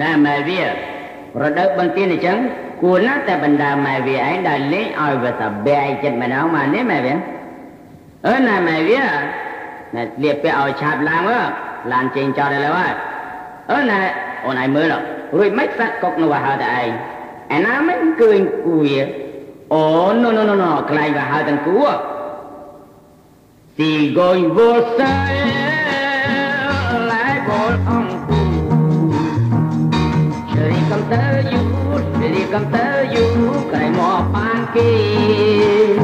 វារដូវបន្ទានអញ្ចឹងគួរណាស់តែបណ្ដាម៉ែវាឯងដែលលេងឲ្យវាថាបែកចិត្តម្ដងមកនេះម៉ែវាអឺណាម៉ែវាណែលៀបពាក់ឲ្យឆាប់ឡើងមើលឡានចេញចោលទៅលើហើយអឺណែអូនឯងមើលរួចមិនសាត់កុកនោះហៅតែឯងឯណាមិនឃើញគួយអូ no no no no ខ្លាញ់វាហៅទាំងគួ Si going vô say tơ du, chơi cầm tơ du, cái mò pan kia